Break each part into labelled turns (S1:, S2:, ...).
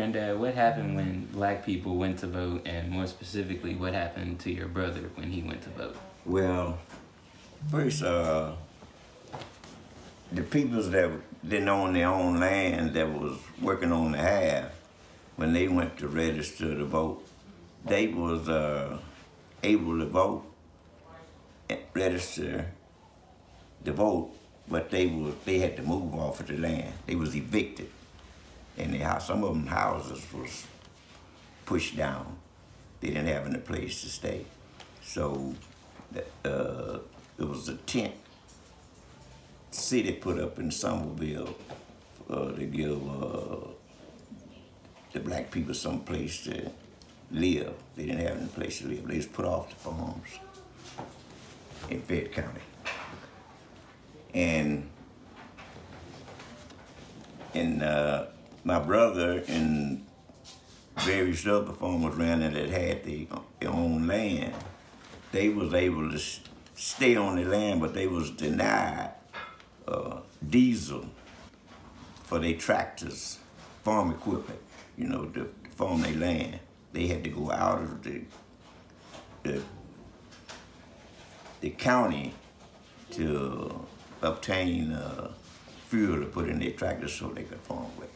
S1: Granddad, what happened when black people went to vote, and more specifically, what happened to your brother when he went to vote?
S2: Well, first, uh, the peoples that didn't own their own land that was working on the half, when they went to register to vote, they was uh, able to vote, register to vote, but they was they had to move off of the land. They was evicted, and some of them houses was pushed down. They didn't have any place to stay, so uh, it was a tent city put up in Somerville uh, to give uh, the black people some place to live. They didn't have any place to live. They just put off the farms in Fayette County. And and uh, my brother and various other farmers around there that had their, their own land, they was able to stay on the land, but they was denied uh, diesel for their tractors, farm equipment, you know, to farm their land. They had to go out of the, the, the county to obtain uh, fuel to put in their tractors so they could farm with.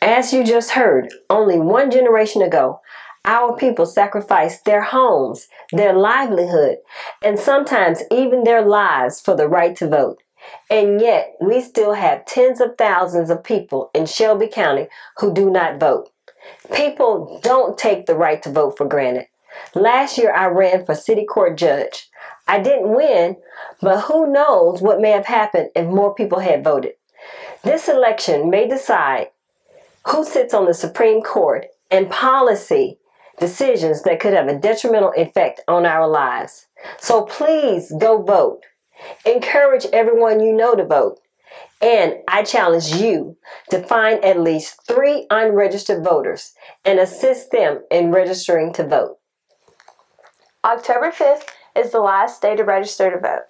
S3: As you just heard, only one generation ago, our people sacrificed their homes, their livelihood, and sometimes even their lives for the right to vote. And yet, we still have tens of thousands of people in Shelby County who do not vote. People don't take the right to vote for granted. Last year, I ran for city court judge. I didn't win, but who knows what may have happened if more people had voted. This election may decide who sits on the Supreme Court and policy decisions that could have a detrimental effect on our lives. So please go vote. Encourage everyone you know to vote. And I challenge you to find at least three unregistered voters and assist them in registering to vote.
S4: October 5th is the last day to register to vote.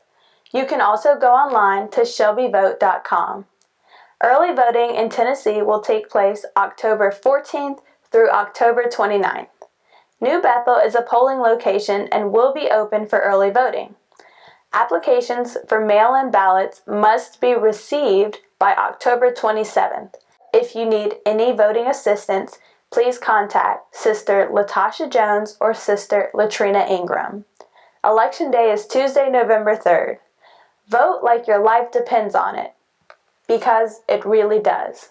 S4: You can also go online to shelbyvote.com. Early voting in Tennessee will take place October 14th through October 29th. New Bethel is a polling location and will be open for early voting. Applications for mail in ballots must be received by October 27th. If you need any voting assistance, please contact Sister Latasha Jones or Sister LaTrena Ingram. Election Day is Tuesday, November 3rd. Vote like your life depends on it, because it really does.